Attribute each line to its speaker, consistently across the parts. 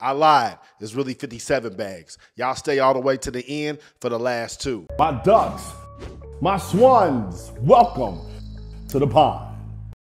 Speaker 1: I lied. It's really 57 bags. Y'all stay all the way to the end for the last two.
Speaker 2: My ducks, my swans, welcome to the pond.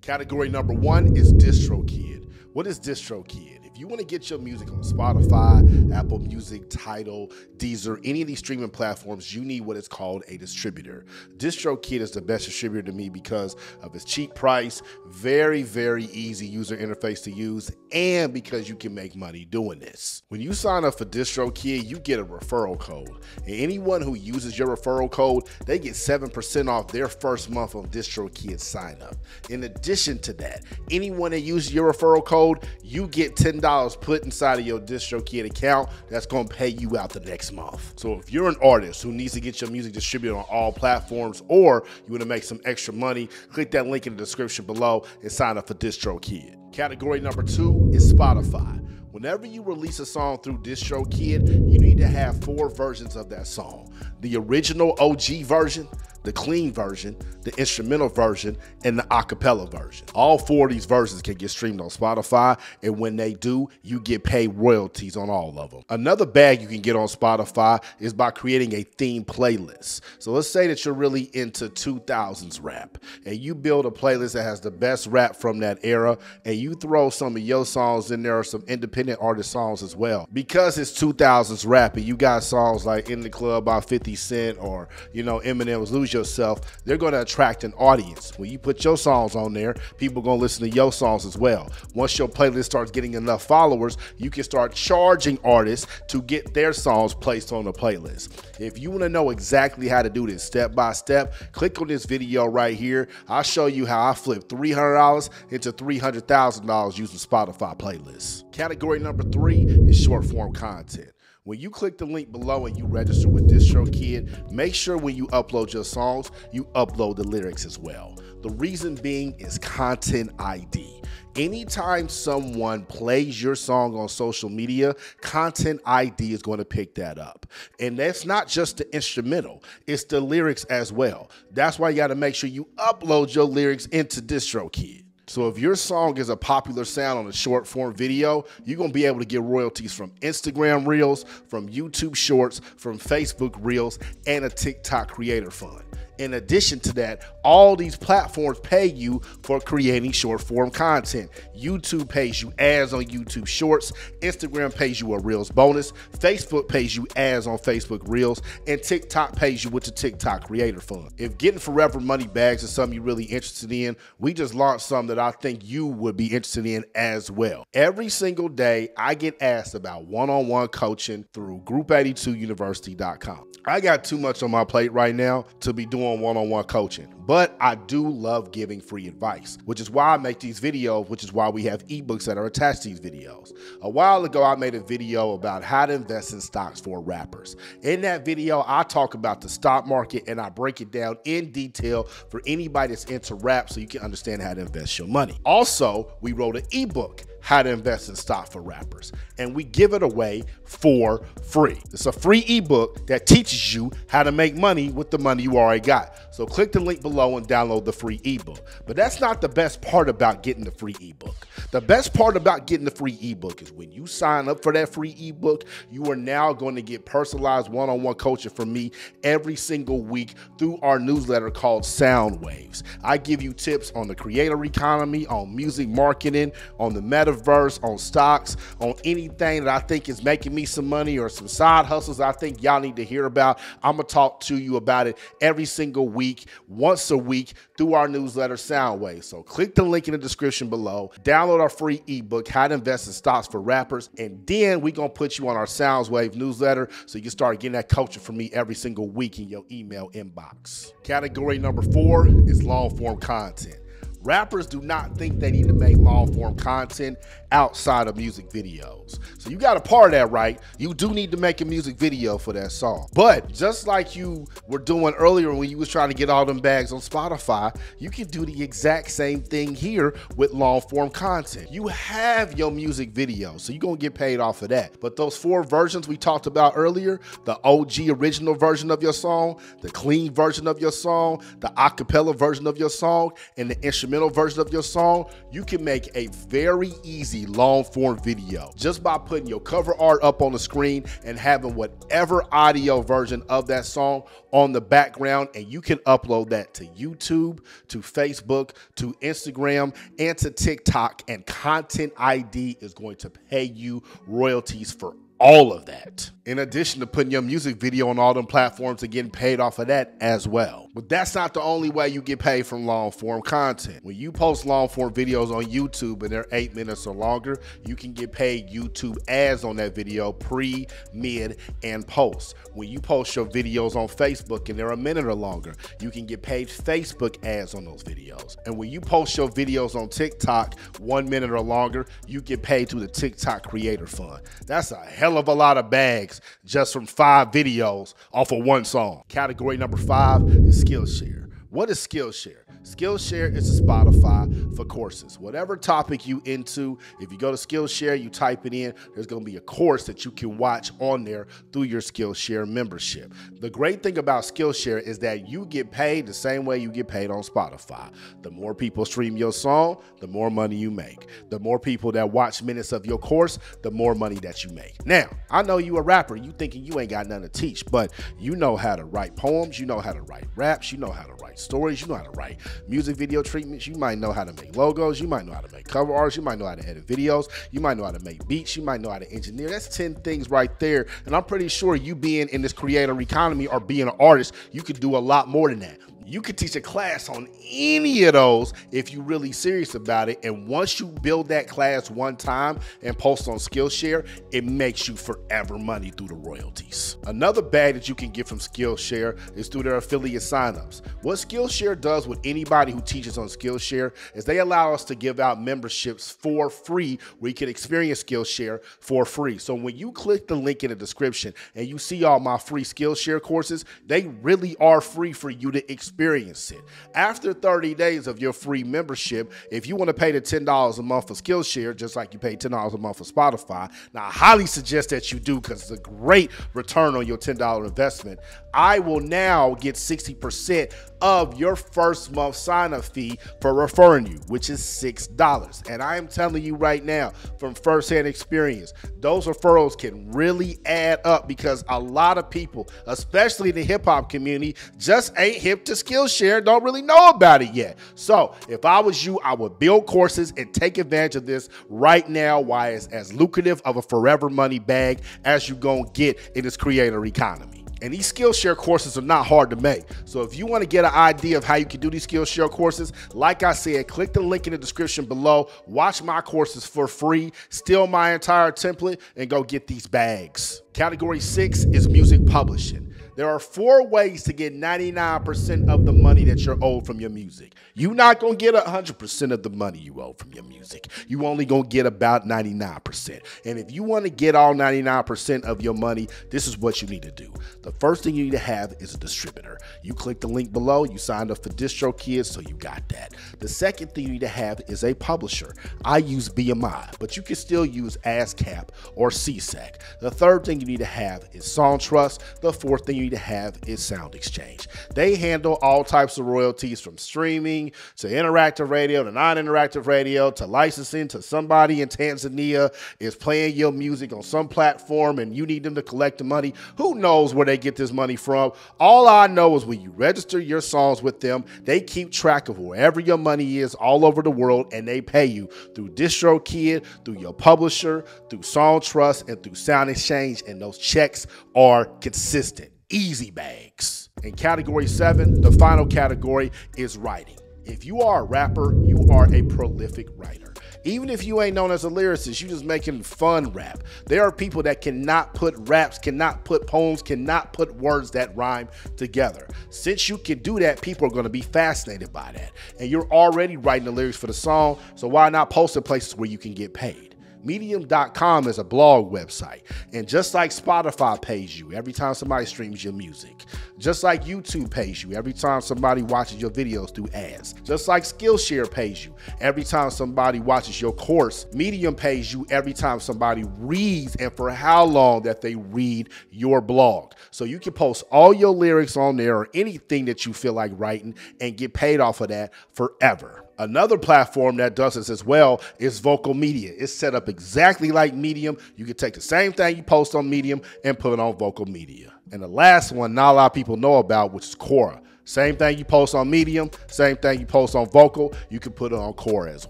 Speaker 1: Category number one is DistroKid. What is DistroKid? If you want to get your music on Spotify, Apple Music, Tidal, Deezer, any of these streaming platforms, you need what is called a distributor. DistroKid is the best distributor to me because of its cheap price, very, very easy user interface to use, and because you can make money doing this. When you sign up for DistroKid, you get a referral code. And anyone who uses your referral code, they get 7% off their first month of DistroKid sign up. In addition to that, anyone that uses your referral code, you get 10 dollars put inside of your DistroKid account that's going to pay you out the next month. So if you're an artist who needs to get your music distributed on all platforms or you want to make some extra money, click that link in the description below and sign up for DistroKid. Category number two is Spotify. Whenever you release a song through DistroKid, you need to have four versions of that song. The original OG version, the clean version, the instrumental version, and the acapella version. All four of these versions can get streamed on Spotify, and when they do, you get paid royalties on all of them. Another bag you can get on Spotify is by creating a theme playlist. So let's say that you're really into 2000s rap, and you build a playlist that has the best rap from that era, and you throw some of your songs in there, or some independent artist songs as well. Because it's 2000s rap, and you got songs like In the Club by 50 Cent, or, you know, Eminem's Lose Yourself, they're going to attract an audience. When you put your songs on there, people are going to listen to your songs as well. Once your playlist starts getting enough followers, you can start charging artists to get their songs placed on the playlist. If you want to know exactly how to do this step by step, click on this video right here. I'll show you how I flip $300 into $300,000 using Spotify playlists. Category number three is short form content. When you click the link below and you register with DistroKid, make sure when you upload your songs, you upload the lyrics as well. The reason being is content ID. Anytime someone plays your song on social media, Content ID is going to pick that up. And that's not just the instrumental, it's the lyrics as well. That's why you got to make sure you upload your lyrics into DistroKid. So if your song is a popular sound on a short form video, you're going to be able to get royalties from Instagram Reels, from YouTube Shorts, from Facebook Reels, and a TikTok Creator Fund. In addition to that, all these platforms pay you for creating short form content. YouTube pays you ads on YouTube Shorts, Instagram pays you a Reels bonus, Facebook pays you ads on Facebook Reels, and TikTok pays you with the TikTok Creator Fund. If getting forever money bags is something you're really interested in, we just launched some that I think you would be interested in as well. Every single day, I get asked about one on one coaching through group82university.com. I got too much on my plate right now to be doing one on one coaching, but I do love giving free advice, which is why I make these videos, which is why we have ebooks that are attached to these videos. A while ago, I made a video about how to invest in stocks for rappers. In that video, I talk about the stock market and I break it down in detail for anybody that's into rap so you can understand how to invest your money. Also, we wrote an ebook how to invest in stock for rappers. And we give it away for free. It's a free ebook that teaches you how to make money with the money you already got. So click the link below and download the free ebook. But that's not the best part about getting the free ebook. The best part about getting the free ebook is when you sign up for that free ebook, you are now going to get personalized one on one coaching from me every single week through our newsletter called Sound Waves. I give you tips on the creator economy, on music marketing, on the metaverse, on stocks, on anything that I think is making me some money or some side hustles I think y'all need to hear about. I'm going to talk to you about it every single week, once a week through our newsletter Soundwave. So click the link in the description below, download our free ebook, How to Invest in Stocks for Rappers, and then we're going to put you on our Soundwave newsletter so you can start getting that culture from me every single week in your email inbox. Category number four is long form content. Rappers do not think they need to make long form content outside of music videos. So you got a part of that right. You do need to make a music video for that song. But just like you were doing earlier when you was trying to get all them bags on Spotify, you can do the exact same thing here with long form content. You have your music video, so you're gonna get paid off of that. But those four versions we talked about earlier, the OG original version of your song, the clean version of your song, the acapella version of your song, and the instrumental instrumental version of your song, you can make a very easy long form video just by putting your cover art up on the screen and having whatever audio version of that song on the background. And you can upload that to YouTube, to Facebook, to Instagram, and to TikTok. And Content ID is going to pay you royalties for all of that. In addition to putting your music video on all them platforms and getting paid off of that as well. But that's not the only way you get paid from long form content. When you post long form videos on YouTube and they're eight minutes or longer, you can get paid YouTube ads on that video pre, mid, and post. When you post your videos on Facebook and they're a minute or longer, you can get paid Facebook ads on those videos. And when you post your videos on TikTok one minute or longer, you get paid through the TikTok Creator Fund. That's a hell of a lot of bags just from five videos off of one song. Category number five is Skillshare. What is Skillshare? Skillshare is a Spotify for courses. Whatever topic you into, if you go to Skillshare, you type it in, there's going to be a course that you can watch on there through your Skillshare membership. The great thing about Skillshare is that you get paid the same way you get paid on Spotify. The more people stream your song, the more money you make. The more people that watch minutes of your course, the more money that you make. Now, I know you a rapper, you thinking you ain't got nothing to teach, but you know how to write poems, you know how to write raps, you know how to write stories, you know how to write music video treatments. You might know how to make logos. You might know how to make cover arts. You might know how to edit videos. You might know how to make beats. You might know how to engineer. That's 10 things right there. And I'm pretty sure you being in this creator economy or being an artist, you could do a lot more than that. You could teach a class on any of those if you're really serious about it. And once you build that class one time and post on Skillshare, it makes you forever money through the royalties. Another bag that you can get from Skillshare is through their affiliate signups. What Skillshare does with anybody who teaches on Skillshare is they allow us to give out memberships for free where you can experience Skillshare for free. So when you click the link in the description and you see all my free Skillshare courses, they really are free for you to experience experience it. After 30 days of your free membership, if you want to pay the $10 a month for Skillshare, just like you pay $10 a month for Spotify, now I highly suggest that you do because it's a great return on your $10 investment. I will now get 60% of your first month sign up fee for referring you, which is $6. And I am telling you right now from firsthand experience, those referrals can really add up because a lot of people, especially the hip hop community, just ain't hip to Skillshare, don't really know about it yet. So if I was you, I would build courses and take advantage of this right now Why it's as lucrative of a forever money bag as you gonna get in this creator economy. And these Skillshare courses are not hard to make. So if you want to get an idea of how you can do these Skillshare courses, like I said, click the link in the description below, watch my courses for free, steal my entire template, and go get these bags. Category six is music publishing. There are four ways to get 99% of the money that you're owed from your music. You're not going to get 100% of the money you owe from your music. You only going to get about 99%. And if you want to get all 99% of your money, this is what you need to do. The first thing you need to have is a distributor. You click the link below, you signed up for DistroKid, so you got that. The second thing you need to have is a publisher. I use BMI, but you can still use ASCAP or SESAC. The third thing you need to have is Songtrust. The fourth thing you to have is Sound Exchange. They handle all types of royalties from streaming to interactive radio to non interactive radio to licensing to somebody in Tanzania is playing your music on some platform and you need them to collect the money. Who knows where they get this money from? All I know is when you register your songs with them, they keep track of wherever your money is all over the world and they pay you through DistroKid, through your publisher, through Songtrust, and through Sound Exchange. And those checks are consistent easy bags. In category seven, the final category is writing. If you are a rapper, you are a prolific writer. Even if you ain't known as a lyricist, you just making fun rap. There are people that cannot put raps, cannot put poems, cannot put words that rhyme together. Since you can do that, people are going to be fascinated by that. And you're already writing the lyrics for the song, so why not post it places where you can get paid? Medium.com is a blog website. And just like Spotify pays you every time somebody streams your music, just like YouTube pays you every time somebody watches your videos through ads, just like Skillshare pays you every time somebody watches your course, Medium pays you every time somebody reads and for how long that they read your blog. So you can post all your lyrics on there or anything that you feel like writing and get paid off of that forever. Another platform that does this as well is Vocal Media. It's set up exactly like Medium. You can take the same thing you post on Medium and put it on Vocal Media. And the last one, not a lot of people know about, which is Quora. Same thing you post on Medium, same thing you post on Vocal, you can put it on Quora as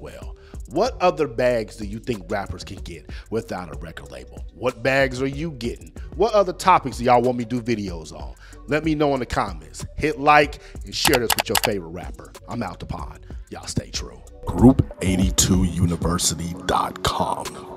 Speaker 1: well. What other bags do you think rappers can get without a record label? What bags are you getting? What other topics do y'all want me to do videos on? Let me know in the comments. Hit like and share this with your favorite rapper. I'm out the pond. Y'all stay true.
Speaker 2: Group82University.com.